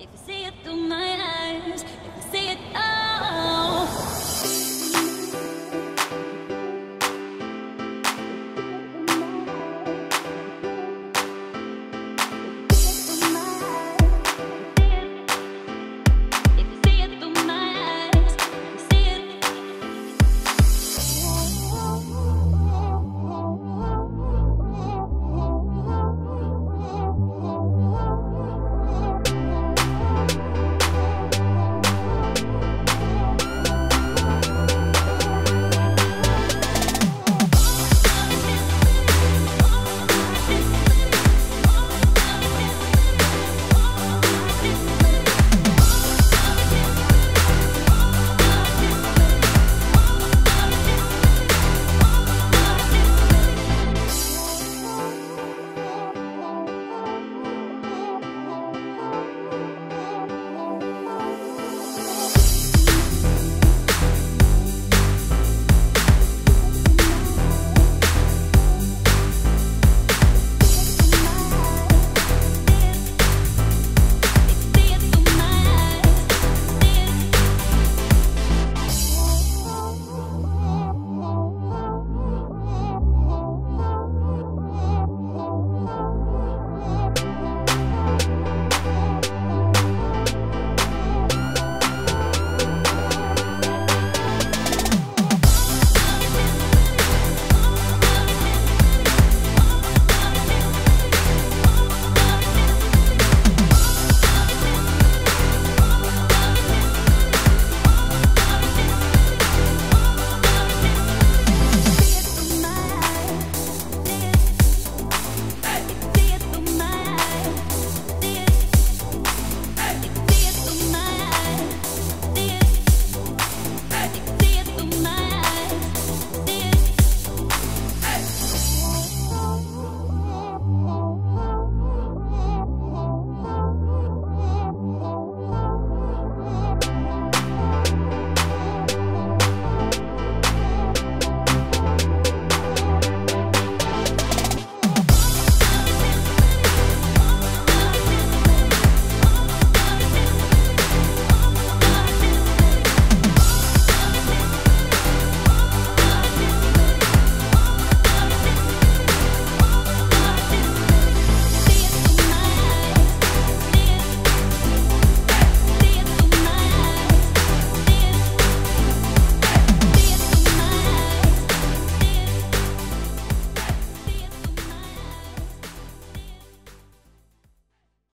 If you see it through my